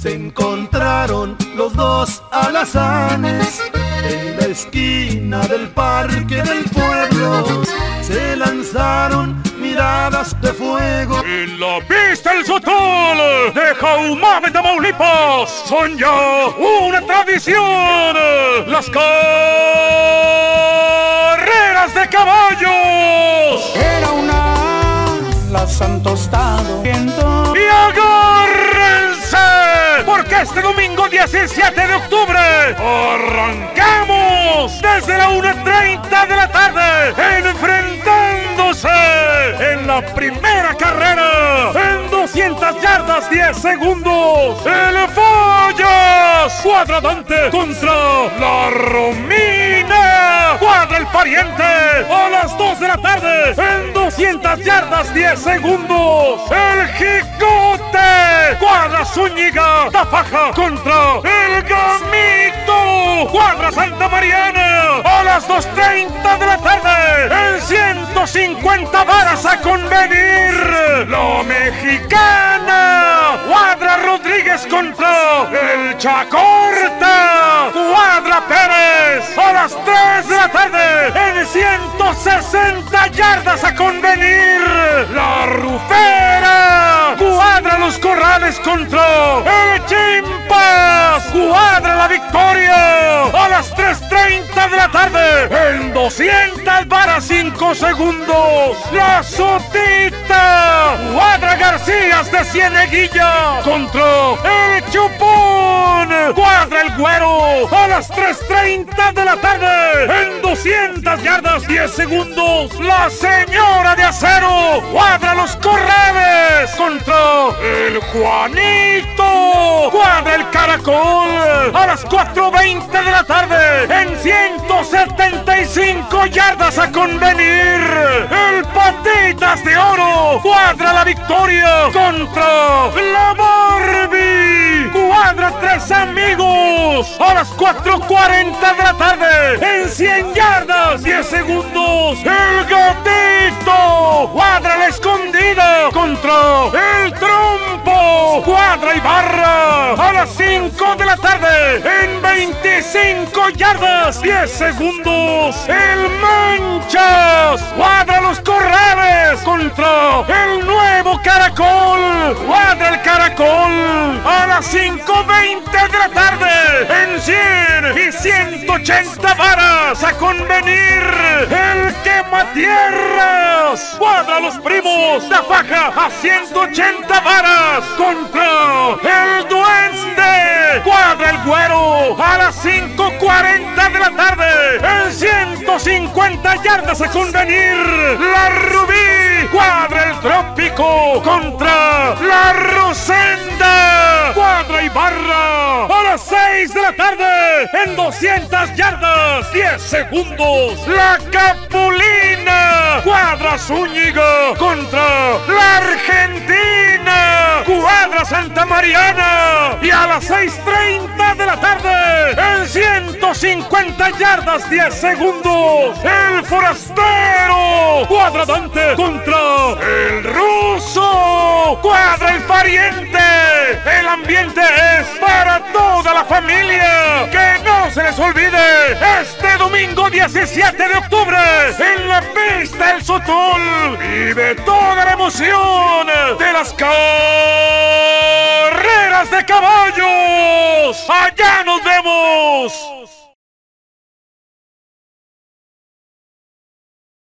Se encontraron los dos alazanes en la esquina del parque del pueblo. Se lanzaron miradas de fuego. En la pista el Sotol de Jaumame, Tamaulipas son ya una tradición. Las carreras de caballos. Era una San Tostado. Y este domingo 17 de octubre arrancamos desde la 1.30 de la tarde, enfrentándose en la primera carrera en 200 yardas 10 segundos. El Fallas Cuadradante contra la Romina Cuadra el pariente a las 2 de la tarde en 200 yardas 10 segundos. El Jicote Cuadra Zúñiga Tapaja contra el Gamito. Cuadra Santa Mariana a las 2.30 de la tarde. En 150 varas a convenir. La mexicana Cuadra Rodríguez contra el Chacorta. Cuadra Pérez a las 3 de la tarde. En 160 yardas a convenir. La Rufera cuadra los corrales contra el Chimpas. Cuadra la victoria a las 3.30 de la tarde. En 200 varas 5 segundos. La Sotita. Cuadra Garcías de Cieneguilla contra el Chupón. Cuadra el Güero a las 3.30 de la tarde. En 200 yardas 10 segundos. La Señora de Acero. Cuadra los corrales Juanito. Cuadra el Caracol a las 4.20 de la tarde en 175 yardas a convenir. El Patitas de Oro cuadra la victoria contra la Barbie. Cuadra tres amigos a las 4.40 de la tarde en 100 yardas 10 segundos. El Gatito cuadra la escondida contra el las 5 de la tarde en 25 yardas 10 segundos. El Manchas cuadra los corrales contra el nuevo Caracol. Cuadra el Caracol las 5.20 de la tarde en 100 y 180 varas a convenir. El Quematierras cuadra los primos. La faja a 180 varas contra el Duende. Cuadra el Güero a las 5.40 de la tarde en 150 yardas a convenir. La Rubí cuadra el Trópico contra la Rosenda. Cuadra y barra a las 6 de la tarde en 200 yardas 10 segundos. La Capulina cuadra Zúñiga contra la Argentina. Cuadra Santa Mariana y a las 6.30 de la tarde en 150 yardas 10 segundos. El forastero cuadra Dante contra el ruso. Cuadra el pariente. El ambiente familia. Que no se les olvide este domingo 17 de octubre en la pista El Sotol. Vive toda la emoción de las carreras de caballos. Allá nos vemos.